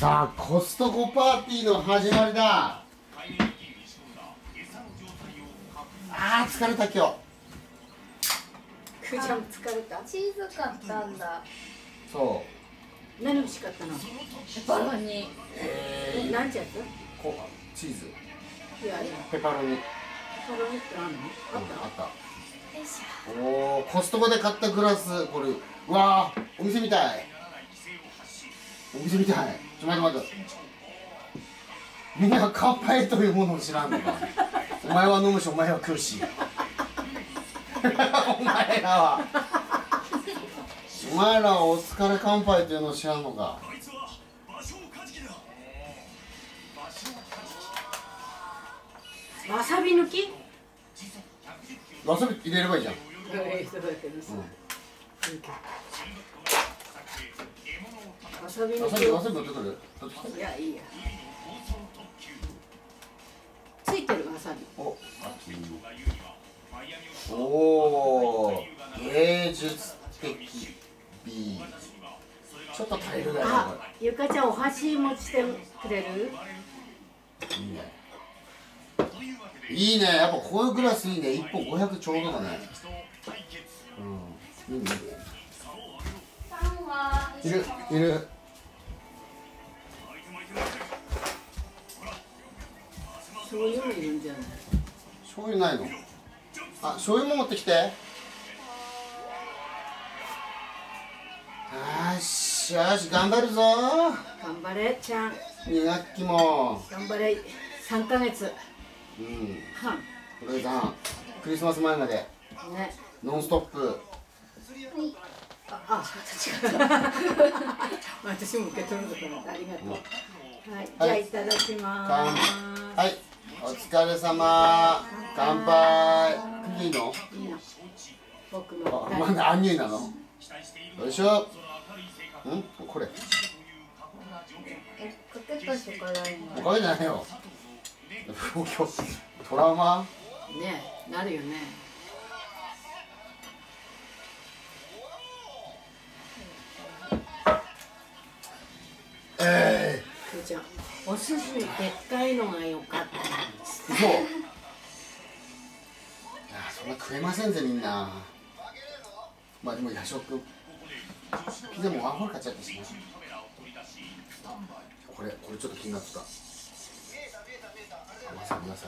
さあコストコパーティーの始まりだ。あー疲れた今日。くーちゃん疲れた。チーズ買ったんだ。そう。何欲しかったの？バラに。え何ちゃったいこチーズ。やいや。ペパロニ、うん、これってあんの？あっあった。おおコストコで買ったグラスこれ。うわーお店みたい。お店みたい。ちょ待って待ってみんな乾杯というものを知らんのか。お前は飲むしお前は食うし。お前らは。お前らはお疲れ乾杯というのを知らんのか。たわさび抜き？わさび入れればいいじゃん、うん、わさび持ってくるいやいいや。ついてるわさび。おおお芸術的 B ちょっと足りるだよあこゆかちゃんお箸持ちてくれる？れいいね。いいね。やっぱこういうグラスいいね。1本500ちょうどだね。うん。いいね。いるいる醤油もいるんじゃない醤油ないの？あ醤油も持ってきて。よーしよし頑張るぞ。頑張れちゃん。2学期も。頑張れ。3ヶ月。うん。半。おかげさんクリスマス前まで。ね。ノンストップ。ああ 私も受け取るのかなありがとう。はい、じゃあいただきま乾すはいお疲れ様。乾杯。いいの？いいの。僕あもまだアンニュイなの？よいしょ。ん？これ。えかけたしかないのおかげじゃないよ。トラウマ？ねなるよねちゃんお寿司でっかいのが良かったえ嘘いやそんな食えませんぜみんな。まあでも夜食。ピザもワンホール買っちゃったしなこれこれちょっと気になってた。わさびわさ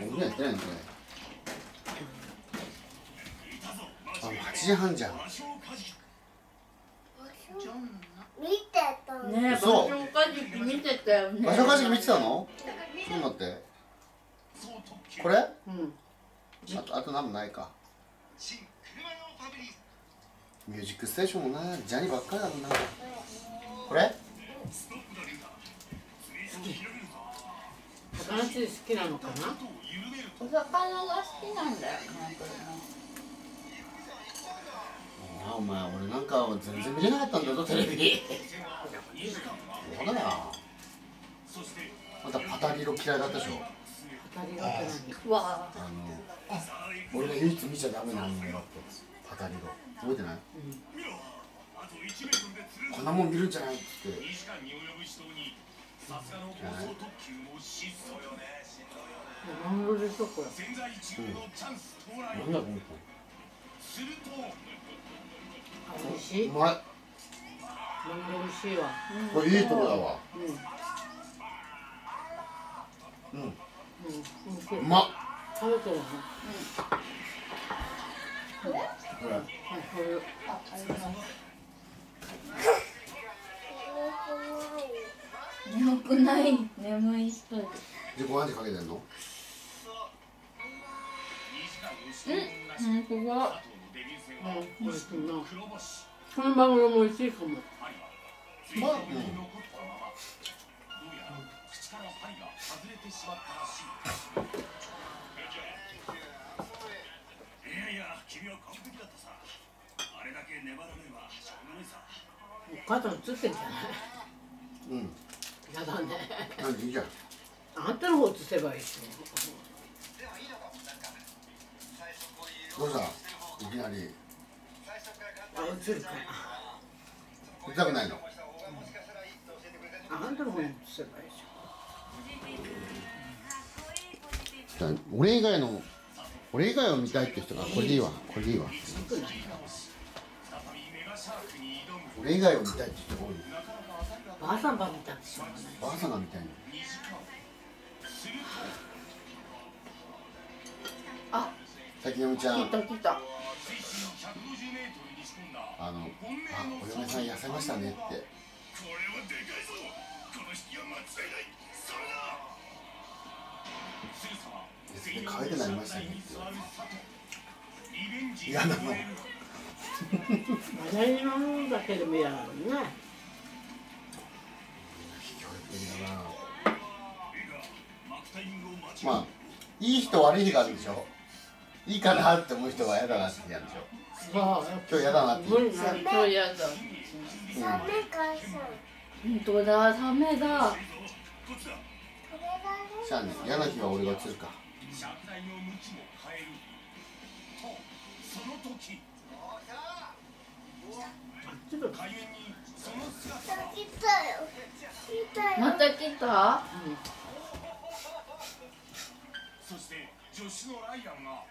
び僕にはやってないのこれあもう8時半じゃん。見てたのね嘘。場所カジキ見てたよね。場所貸し見てたの？ちょっと待って。これ？あうん。とあと何もないか。ミュージックステーションもな。ジャニーばっかりだもんな。これ？魚釣り好きなのかな？お魚が好きなんだよねこあお前俺なんか全然見れなかったんだぞテレビ。そうだよ。またパタリロ嫌いだったでしょ。当たりがってわあ。の俺が唯一見ちゃダメなアニメだってパタリロ。覚えてない、こんなもん見るんじゃないって。言って何マンゴでしょこれ。なんだと思っ美味しい。たうまい。美味しいわ。これいいとこだわ。うん。うん。うんうまっ。食べてるねこれはいこれああります眠くない。眠い人でご飯時かけてんの？うん本当だ。うん。美味しいなこのマグロも美味しいかもまあ、うん、お母さん。映ってん。じゃないうん。やだねなん。でいいじゃん。あん。たの方映せばいいしどうしたいきなり。あ映るか痛くないの？あんたの方にすればいいじじゃあ俺以外の俺以外を見たいって人がこれでいいわ。これでいいわ。俺以外を見たいって人が多い。ばあさんばみたいばあさんが見たいの。あさきのむちゃん。来た来た。あのあお嫁さん痩せましたねって。痩せて可愛くなりましたねってののだけでも嫌なのにねだな。まあいい人悪い日があるでしょ？いいかなって思う人は嫌だなって日やるでしょ。今日嫌だなって無理なそう今日やだ本当だサメだ。じゃあね。嫌な日は俺が釣るか。ちょっとまた来た？そして助手のライアンが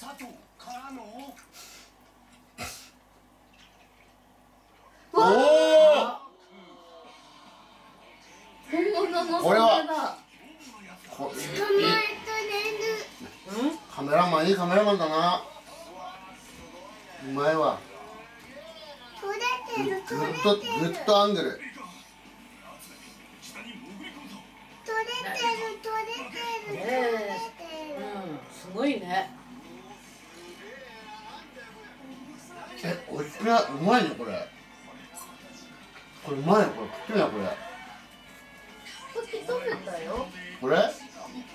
佐藤からの。おお本物のこれはサメだこカメラマンいいカメラマンだな。うまいわ。グッグッドグッドアングルうん。すごいねえおいしくないうまいねこれ。これうまいねこれ。食ってみなこれ。さっき食べたよ。これ？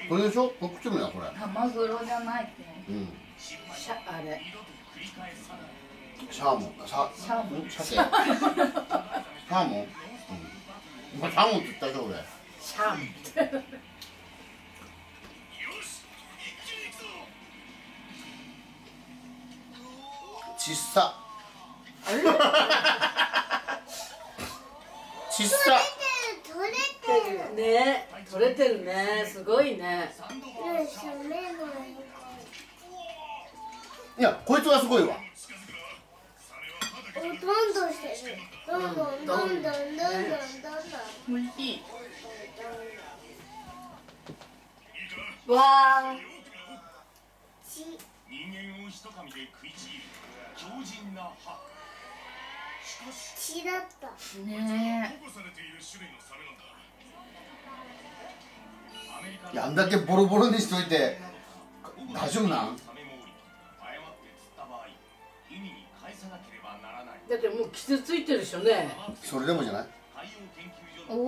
これでしょ？これ食ってみなこれ。あマグロじゃないって。うん。シャあれ。シャーモン。サシャーモン。シャケ。シャーモン？うん。今サーモンって言ったでしょ俺シャンちっさ。ちっさ。ね取れてるね。すごいね。いやこいつはすごいわ。おいしい。わあ人間を一噛みで食いちぎる強靭な歯。しかしね保護されている種類のサメなんだ。やあんだけボロボロにしといて大丈夫なん？だってもう傷ついてるでしょね。それでもじゃない？おーおーお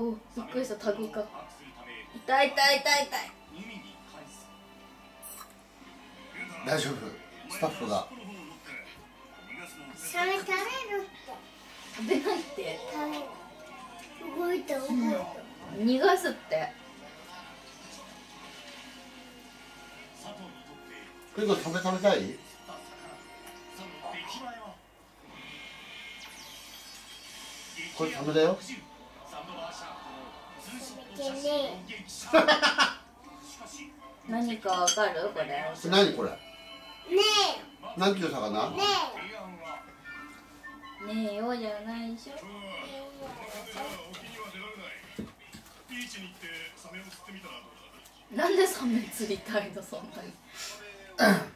ーおー。びっくりしたタグが把握するため痛い痛い痛い痛い。大丈夫？スタッフが。食べないって。逃がすって。佐藤にとって。クイコ食べ食べたい？これ食べだよ。何かわかる？これこれ。何これ？何ていう魚？提案はねえよじゃないでしょ。なんでサメ釣りたいの？そんなにあ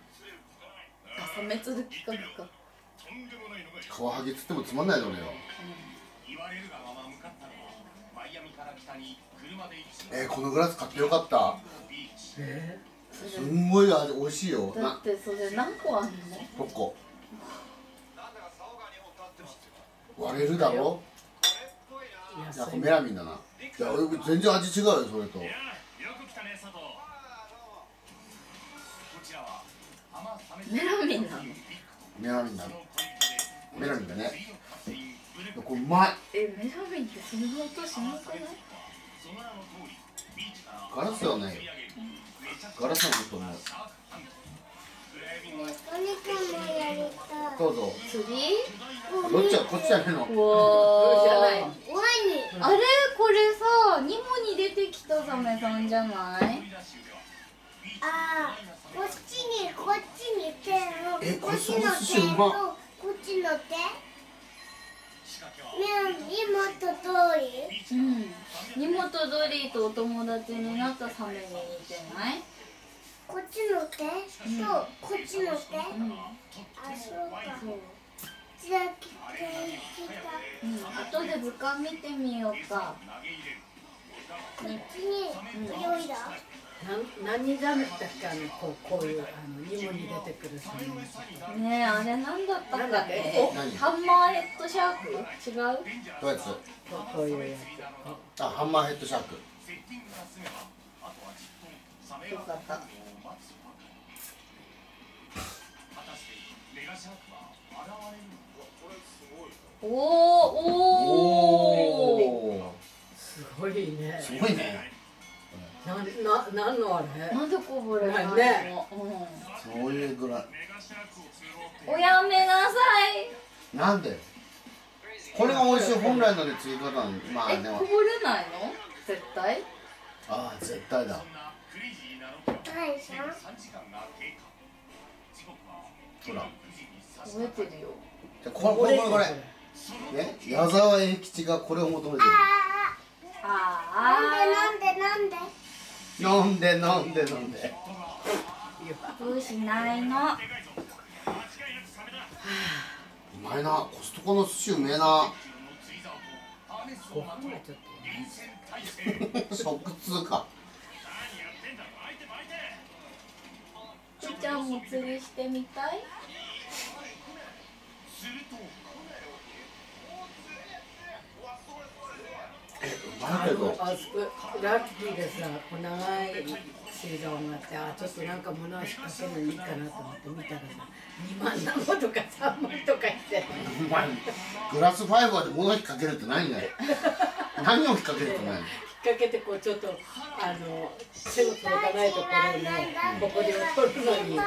サメ釣る企画かとんでもないのがカワハギ釣ってもつまんないだろうよ言われるがまま向かったのはマイアミから北に車で1えー、このグラス買ってよかった。ビー？すんごい味美味しいよ。だなってそれ何個あんの？6個。割れるだろ？いやこれメラミンだな。いや俺全然味違うよそれと。メメラミンなの？メラミンだメラミンだね。これうまい。えメラミンってそんな音しなくない？ガラスではないよ。ガラスなんだと思うどうぞ。釣りどっちやこっちじゃない。のうわあれ？これさニモに出てきたサメさんじゃない？あーこっちにこっちに手のえこっちの手とこっちの手？うん。ニモとドリーとお友達になったサメに似てない？こっちの手。とこっちの手。うんあそうか。じゃあ来て来うん。後で図鑑見てみようか。たこっちに泳いだ何ザメだっけあのこうこういうあのニモに出てくるサメねえあれなんだったんだっねけ何？ハンマーヘッドシャーク？違う？どうやつ？こうこういうやあハンマーヘッドシャーク。よかった。おーおー。つすごいね。すごいねなななんのあれ？なんでこぼれないの、ね。うんそういうぐらい。おやめなさい。なんで？これが美味しい本来のね追加なのまあえでもこぼれないの？絶対？ああ絶対だ。はいさほら。覚えてるよ。じゃあこれこれこれ。これね？矢沢永吉がこれを求めてああー。なんでなんでなんで？る飲んで飲んで飲んで。どうしないの？うまいな。コストコの寿司うめえな。ご飯がちょっと食通かちゃんも釣りしてみたい？あそこラッキーでさこう長い水道があってあちょっとなんか物を引っ掛けるのいいかなと思って見たらさ2万何本とか3万とかして。うまいグラスファイバーで物引っ掛けるって何だよ何を引っ掛けるって何引っ掛けてこうちょっとあの手の届かないところにここで取るのに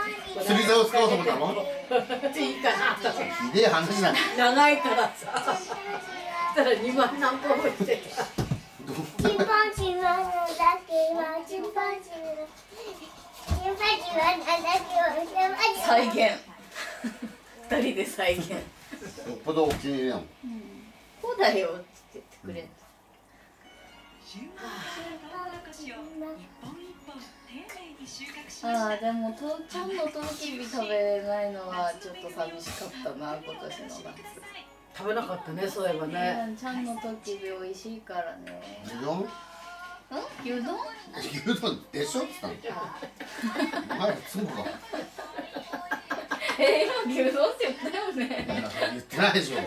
釣り竿を使おうと思ったの。いいかなと。ひでえ話だ長いからさ。そ したら2万何本もしてたチンパンジーはだっけ今チンパンジーはチンパンジーはだっけは再現二人で再現。よっぽどお気に入りやん。そうだよって言ってくれた、ああでもとちゃんのトウキビ食べれないのはちょっと寂しかったな今年の夏食べなかったねそういえばね。うんちゃんのトウキビ美味しいからね。牛丼うん？牛丼？牛丼でしょ？って。言ったの前そうかえ今牛丼って言ったよ いねや言ってないでしょ。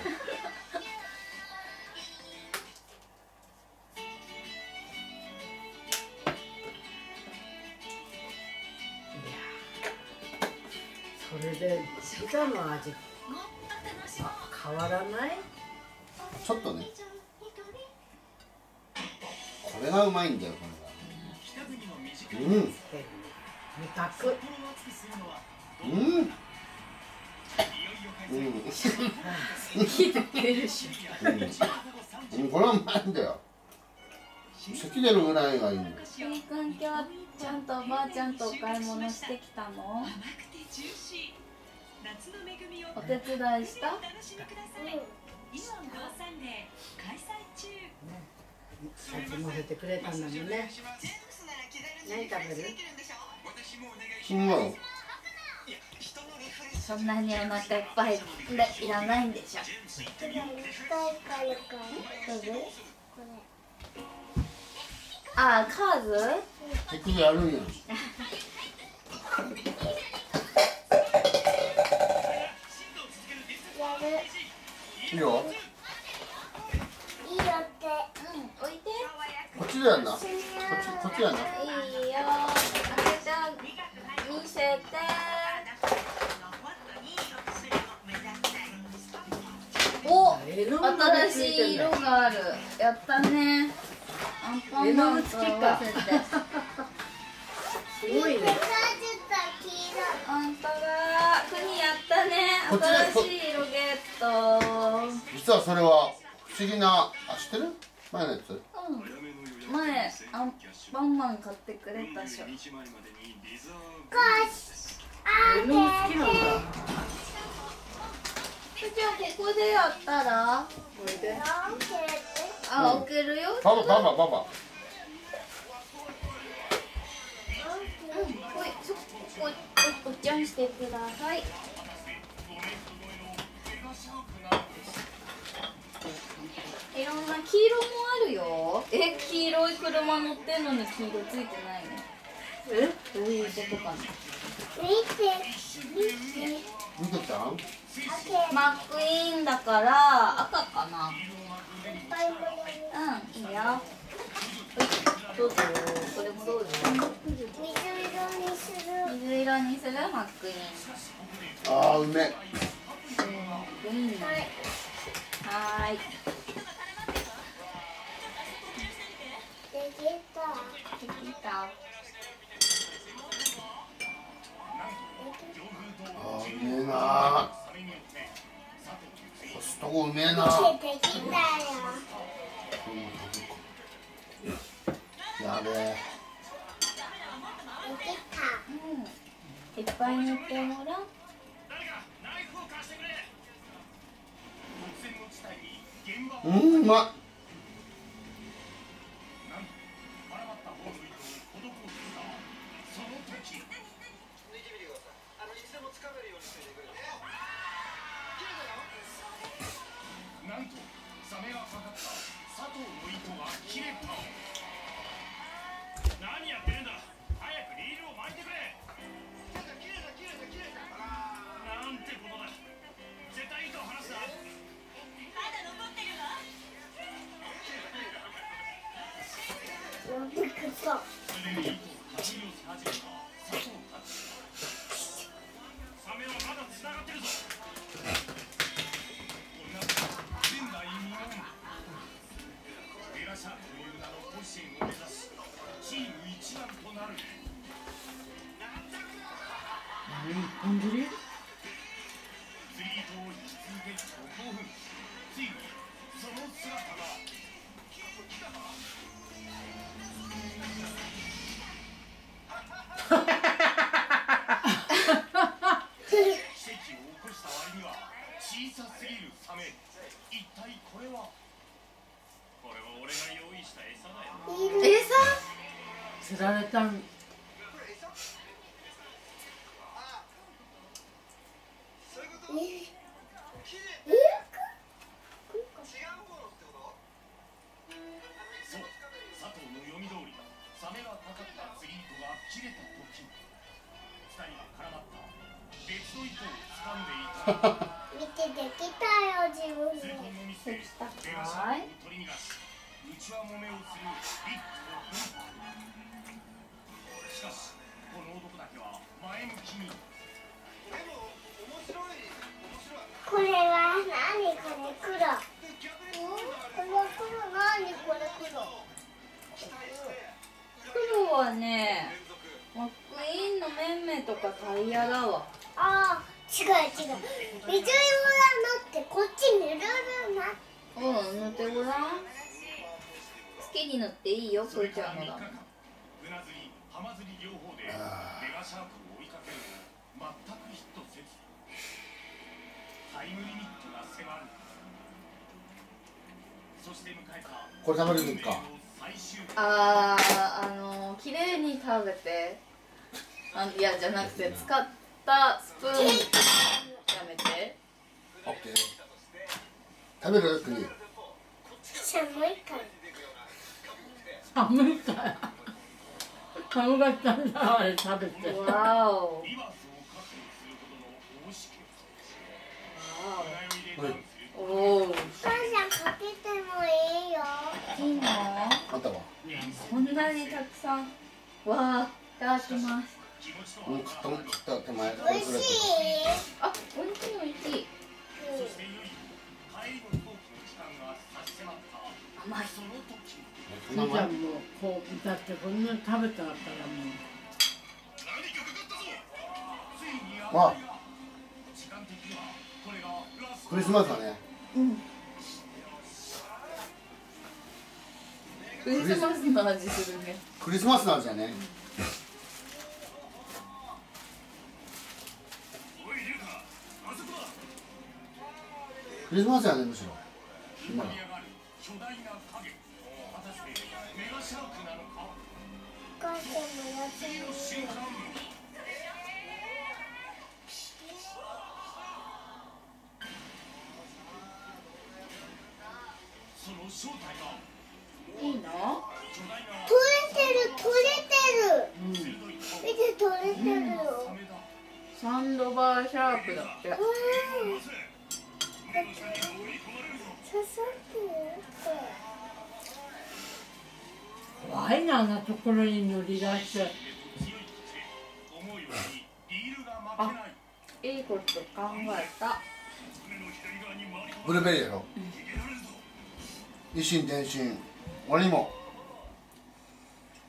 それでピザの味あ変わらない？ちょっとね。これがうまいんだよこれが。うん。二択うん。うん。うん、うん、これはうまいんだよ。咳出るぐらいがいいんだよ。しんくん今日ちゃんとおばあちゃんとお買い物してきたのお手伝いした？さっき乗せてくれたんだもんね。何食べる？すんごいそんなにお腹いっぱいいらないんでしょこれ一回かどうぞこあカーズ？結局やるん。や いいよ。いいよって。うん置いて。こっちでやんなこっちこっちやんな。いいよ。あれじゃあ見せて。お新しい色がある。やったね。アンパンマンと合わせて。すごいね本当だ。国やったね。新しい色ゲット実はそれは不思議なあ知ってる？前のやつ？うん。前あバンバン買ってくれたしょこしあ俺も好きなんだじゃあここでやったらこれであ、置けるよパパパパパパほいそここおおっちゃんしてください。いろんな黄色もあるよ。え黄色い車乗ってんのに黄色ついてないねえ？どういうことかな見て見て見てちゃん？マックイーンだから赤かな。うんいいよ。はいどうぞこれもどうぞ水色にする水色にするマックイーンあーうめマックイー。ンねはーいできたできたあーうめえなコストコうめえなできたよやべえできたうん。いっぱい塗ってもらう。うんうまっ。なんとサメがかかった。佐藤の糸が切れたいう名の甲子園を目指しチーム一丸となる何一本釣り釣り糸を引き続けると5分ついにその姿が奇跡を起こした割には小さすぎるサメ一体これはこれは俺が用意した餌だよえさ釣られたんかタイヤだわ。ああ違う違う。水色が乗ってこっちぬるるな。うん塗ってごらん好きに塗っていいよくーちゃんのだ。これ食べるんか。最終あーあの綺麗に食べてあいやじゃなくて使ったスプーン。やめて。オッケー。食べる？国。寒いから。寒いから寒かったんだあれ食べて。わお。おお母さんかけてもいいよ。いいの？あったわ。こんなにたくさん。わあいただきますうん買った買った手前これくらいしいあ美味しい美味しいしいよいし迫った甘いその時みーちゃんもこうだってこんなに食べたかったらもうあクリスマスだねうんクリスマスの味するね。クリスマスの味だね。おいリュウカあそこだクリスマスやねむしろ。今。いいのれてる取れてる。見て取れてるよ。サンドバーシャークだって。うん怖いなあんなところに乗り出して強い口で思うようにリールが負けないいいこと考えた。ブルーベリーやろ。一心伝心俺にも。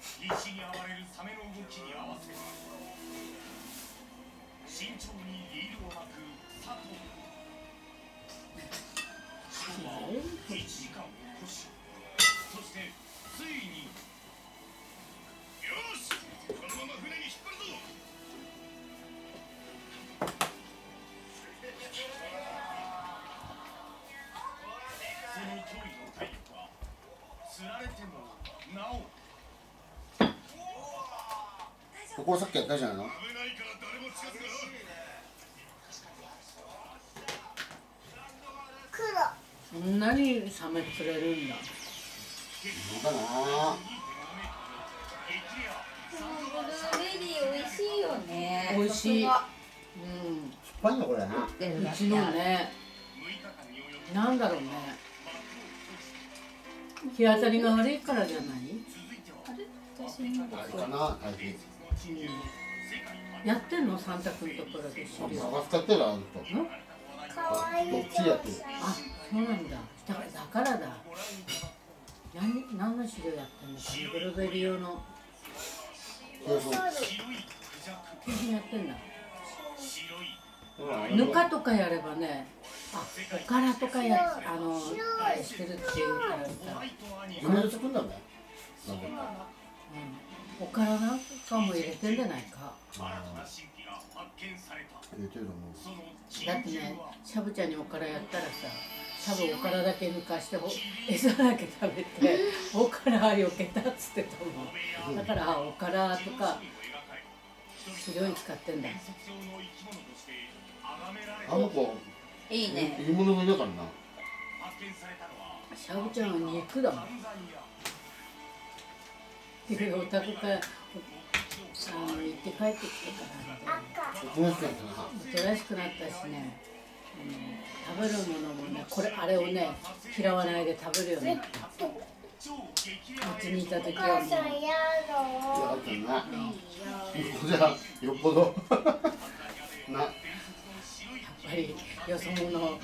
必死に暴れるサメの動きに合わせ。慎重にこれさっきやったじゃないの？そんなにサメ釣れるんだ。どうかな。このブルーベリー美味しいよね。美味しい。さうん酸っぱいんだこれうちのね6日間に及ぶなんだろうね。日当たりが悪いからじゃない、続いては私のあれかな大変やってんの？サンタ君のところで資料探使ってるあの人かわいいどっちやって？るあそうなんだ。だからだ。からだ何何の資料やってんのかな？ブルーベリー用の。そうそう。白いクジャク記事やってんだ。ぬかとかやればねあおからとかやあのしてるっていうからさ。ホワイトアニ自分で作るんだねなんでうんおからなんかも入れてんじゃないか。入れてると思うそのだってねしゃぶちゃんにおからやったらさしゃぶおからだけ抜かしてほ餌だけ食べておからよけたっつってたもん。だからあおからとか飼料に使ってんだ。あの子いいね。いいもののだからな。しゃぶちゃんは肉だもんお宅からあの行って帰ってきてからみたいな赤おとなしくなったしね、あの食べるものもねこれあれをね嫌わないで食べるよねこっちにいた時おはも母さんやいやあろったなじゃあよっぽどなやっぱりよそ者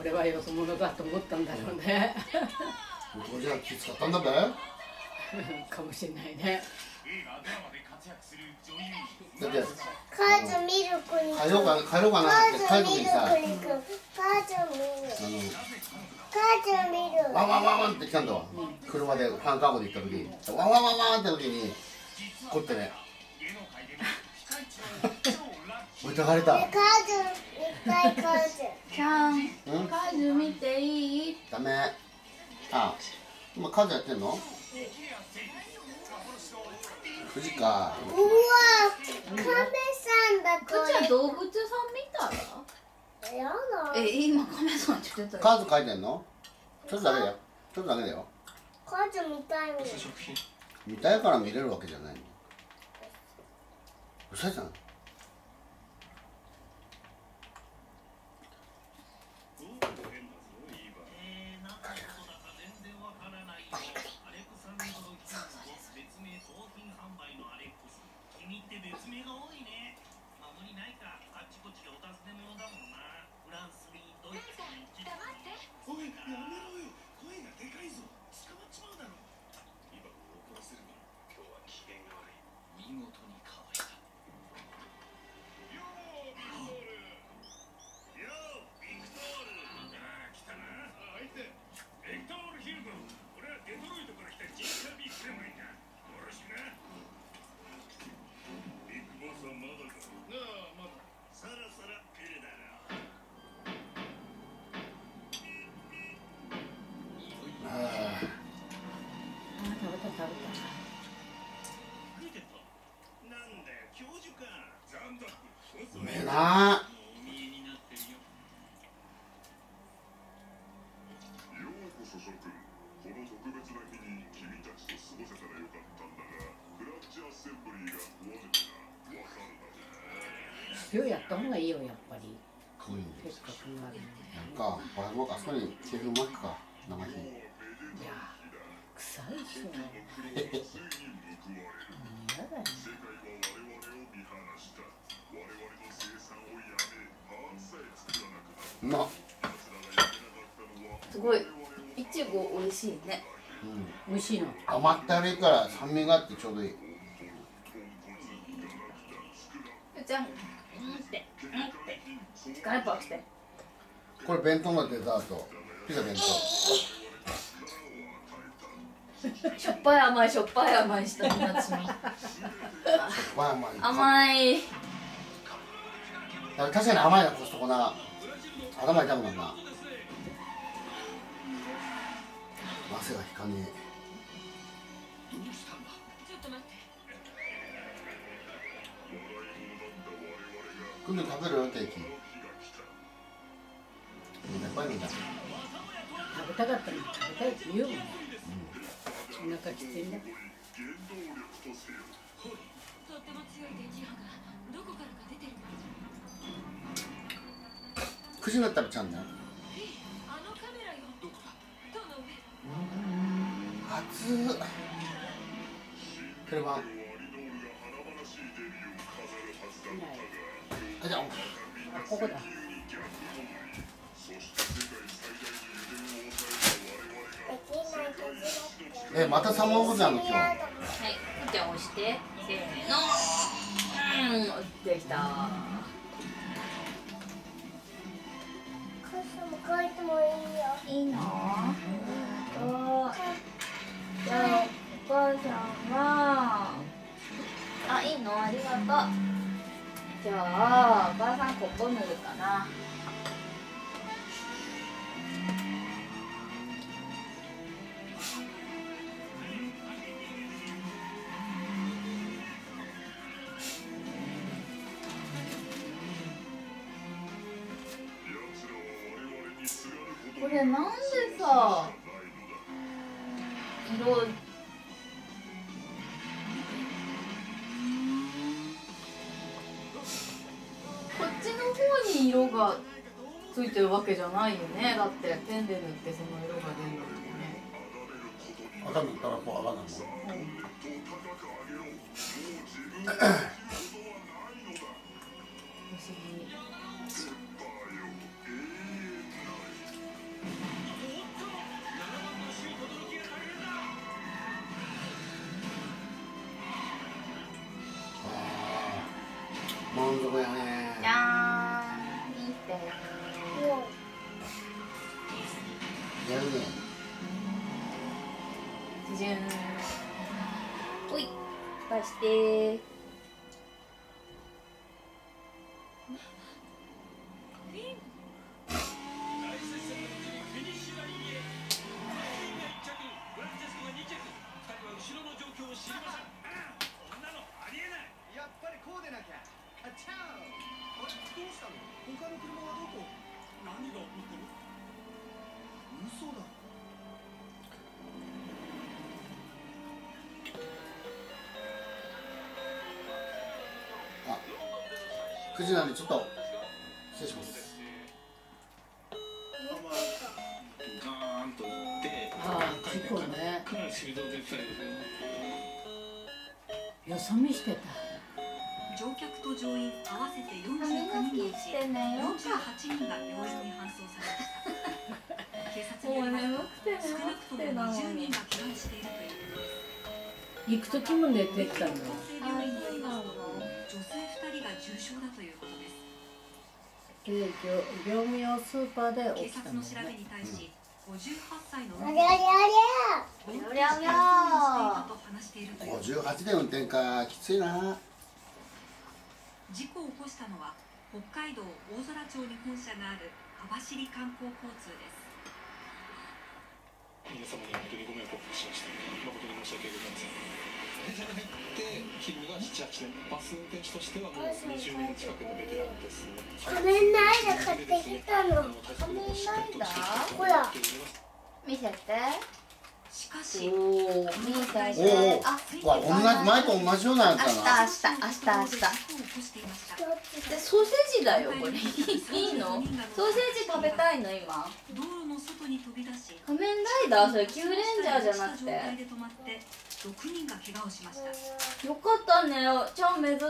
俺はよそ者だと思ったんだろうね男じゃ気使ったんだべ かもしれないね。カーズミルクに帰ろうか帰ろうかなって帰カーズミルる。時にさ。クにカーズミルク。カーズミルク。ワンワンワンワンって来たんだわ。車でファンカーゴで行った時に。ワンワンワンワンって時にこってね。疑われた。カーズいっぱいカーズ。ちゃんうん？カズ見ていい？ダメ。あ今数やってんの？富士か。うわカメさんだここっちは動物さん見たられ。やだえ今カメさんって言ってたよ。数書いてんの？ちょっとだけだよ。ちょっとだけだよ。カーズ見たい見たいから見れるわけじゃないの。うさじゃんろ今日やった方がいいよやっぱり。うんせっかくなんかバラボあそこに系譜巻くか生火いや臭いっしょ嫌だようまっすごい。いちご美味しいね。うん。美味しいの甘ったるいから酸味があってちょうどいいして。これ弁当のデザートピザ弁当。しょっぱい甘いしょっぱい甘いしたくなってしまうまあまあ甘い。確かに甘いなコストコな。頭痛くなるな。汗が引かねえ。今度食べる？ケーキみんなやっぱりみんな食べたかったのに食べたい。って言うもんねお腹きつい。んだとっても強い。電磁波がどこからか出てる9時になったらちゃんねあのカメラよどこだ塔の上暑っ車あじゃあここだえまたサモンボなの今日。はいふーちゃん押して。せーの。うんできた。傘も書いてもいいよ。いいのじゃあお母さんは。あいいの？ありがとう。じゃあお母さんここ塗るかなわけじゃないよね。だってペンで塗ってその色が出るのってね。赤塗ったらこう赤なの不9時なんでちょっと失礼します。ガーンと打ってよそ見して。た乗客と乗員合わせて49歯磨人のうちきしてねよ48人が病院に搬送されました。警察にもうよと少なくとも眠くてな。の20に人が怪我をしているということです。行く時も寝てたので業業務用スーパーで起きたの、ね、警察の調べに対し58歳の運転手が運転していたと話しているという58で運転かきついな事故を起こしたのは北海道大空町に本社がある網走観光交通です皆様に本当にご迷惑をおかけしました誠に申し訳ございません会社に入って勤務が78年バス運転手としてはもう20年近くのベテランです仮面ライダー買ってきたの仮面ライダーほら見せて。しかしおおあわ同じ前と同じようなやつ明日だな。明日明日明日事故を起こしていましたでソーセージだよこれいいの？ソーセージ食べたいの今？道路の外に飛び出し。仮面ライダー？それキューレンジャーじゃなくて。状態で止まって6人が怪我をしました。よかったね。超珍し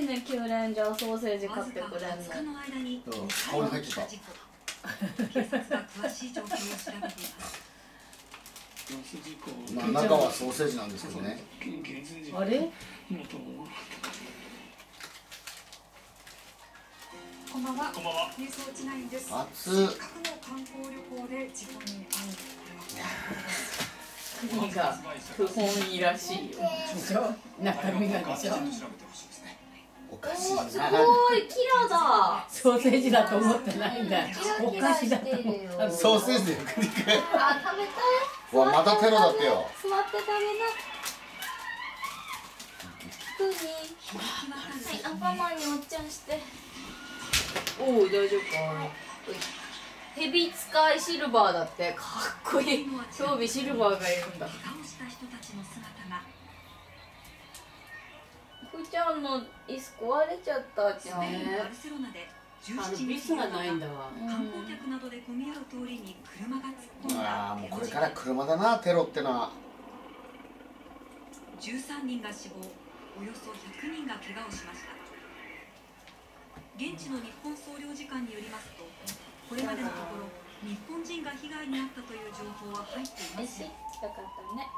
いねキューレンジャーソーセージ買ってくれんの。20日の間にうん。2顔に入ってた。警察が詳しい状況を調べていますまあ中はソーセージなんですけどね。あれ？こんばんは。こんばんは。ニュースウォッチナインです。熱っ。核の観光旅行で事故に遭う国が不本意らしい中身がでしょおかしいおな。すごいキラだ。ソーセージだと思ってないんだよ。お菓子だと思ったソーセージで食いくあ食べたいわまたテロだってよ。座って食べな。プニはいアンパンマンにおっちゃんして。おお大丈夫かヘビ使いシルバーだって。かっこいい。装備シルバーがいるんだ。怪我をした人たちの姿がふーちゃんの椅子壊れちゃったじゃんスペインバルセロナであの17日ビスがないんだわ観光客などで混み合う通りに車が突っ込んだもうこれから車だなテロってのは13人が死亡。およそ100人が怪我をしました。現地の日本総領事館によりますとこれまでのところ日本人が被害に遭ったという情報は入っていません飯よかったね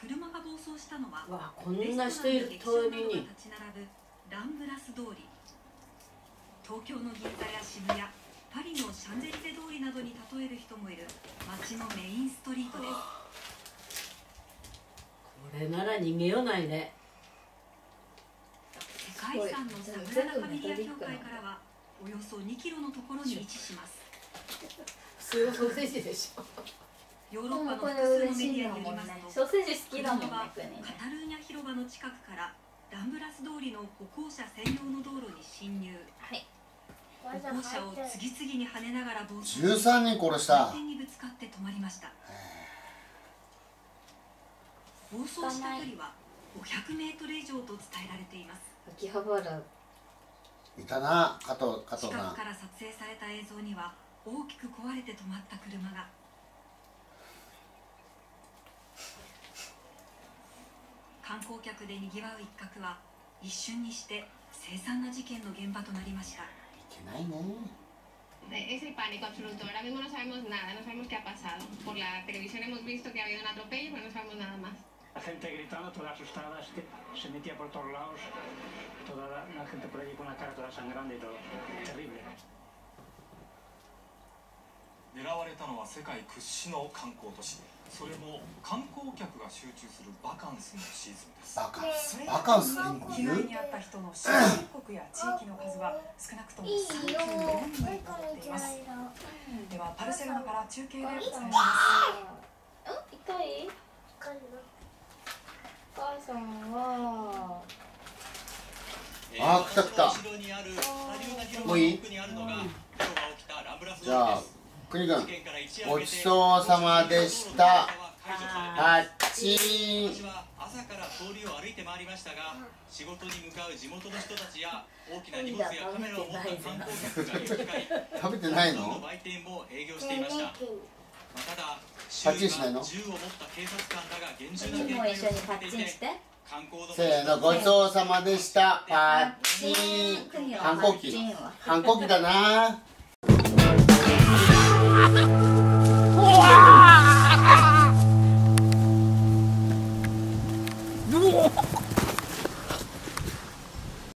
車が暴走したのはわこんな人いる通りに。立ち並ぶランブラス通り。東京の銀座や渋谷パリのシャンゼリゼ通りなどに例える人もいる街のメインストリートです。これなら逃げようないね。世界遺産のサグラダ・ファミリア教会からはおよそ2キロのところに位置します。普通はソーセージでしょヨーロッパの複数のメディアによりますとソーセージ好きだもんねカタルーニャ広場の近くからランブラス通りの歩行者専用の道路に進入。はい。歩行者を次々に跳ねながら暴走し13人殺した。にぶつかって止まりました。暴走した距離は500メートル以上と伝えられています。秋葉原いたな加藤加藤近さんくから撮影された映像には大きく壊れて止まった車が観光客でにぎわう一角は一瞬にして凄惨な事件の現場となりましたいけないね Es el pánico absoluto. Ahora mismo no sabemos nada, no sabemos qué ha pasado. Por la televisión hemos visto que ha habido un atropello, pero no sabemos nada más. La gente gritaba, toda asustada, se metía por todos lados, toda la, la gente por allí con la cara toda sangrando y todo. Terrible. 狙われたのは世界屈指の観光都市それも観光客が集中するバカンスのシーズンです。バカンス？バカンス？被害に遭った人の出身国や地域の数は少なくともいいよ34人に上っています。ではパルセロナから中継でお伝えします。うん痛いお母さん。はあー来た来たもういいじゃあ国君ごちそうさまでした。パッチン朝から通りを歩いてまいりましたが仕事に向かう地元の人たちや大きな荷物やカメラを持った観光客が行き交い食べてないの？売店も営業していました、まあ、ただパッチンしないの？銃を持った警察官らが厳重な君も一緒にパッチンして。観光のせーのごちそうさまでした。パッチン。反抗期。反抗期だなうわ